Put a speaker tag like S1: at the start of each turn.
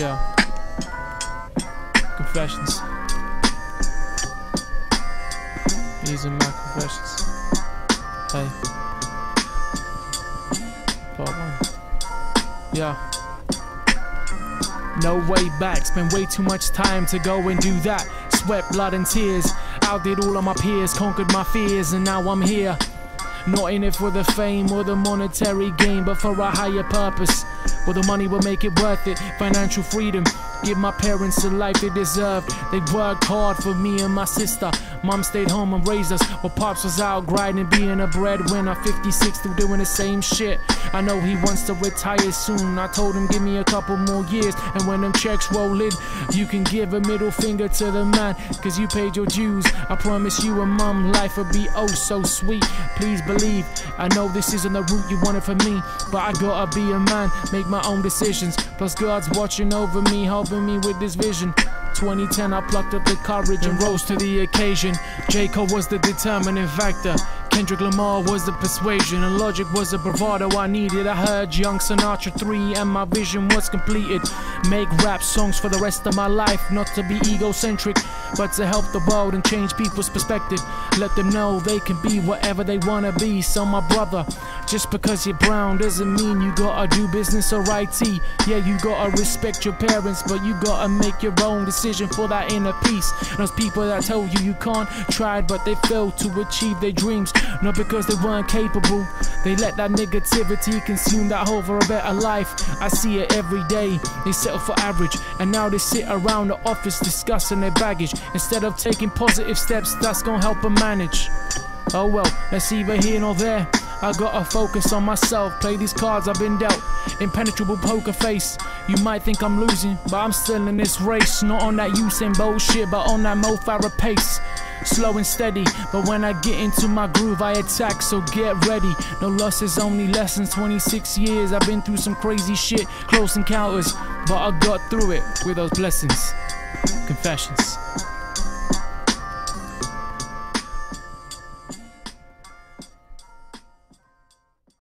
S1: Yeah. Confessions. These are my confessions. Hey. Part one. Yeah. No way back, spend way too much time to go and do that. Sweat, blood, and tears. Outdid all of my peers, conquered my fears, and now I'm here. Not in it for the fame or the monetary gain, but for a higher purpose. Well, the money will make it worth it. Financial freedom. Give my parents the life they deserved. They worked hard for me and my sister. Mom stayed home and raised us, while Pops was out grinding, being a breadwinner. 56 still doing the same shit. I know he wants to retire soon. I told him, give me a couple more years. And when them checks roll in, you can give a middle finger to the man, cause you paid your dues. I promise you and mom, life will be oh so sweet. Please believe, I know this isn't the route you wanted for me, but I gotta be a man, make my own decisions. Plus, God's watching over me, me with this vision. 2010, I plucked up the courage and rose to the occasion. J. Cole was the determining factor. Kendrick Lamar was the persuasion, and Logic was the bravado I needed. I heard Young Sinatra 3, and my vision was completed. Make rap songs for the rest of my life, not to be egocentric, but to help the world and change people's perspective. Let them know they can be whatever they wanna be. So, my brother, just because you're brown doesn't mean you gotta do business or IT. Yeah, you gotta respect your parents, but you gotta make your own decision for that inner peace. Those people that tell you you can't, tried, but they failed to achieve their dreams. Not because they weren't capable, they let that negativity consume that hope for a better life. I see it every day. They settle for average, and now they sit around the office discussing their baggage instead of taking positive steps that's gonna help them manage. Oh well, that's either here or there. I gotta focus on myself, play these cards I've been dealt. Impenetrable poker face. You might think I'm losing, but I'm still in this race. Not on that Usain bullshit, but on that Mo Farah pace. Slow and steady, but when I get into my groove, I attack, so get ready. No losses, only lessons. 26 years, I've been through some crazy shit, close encounters, but I got through it with those blessings. Confessions.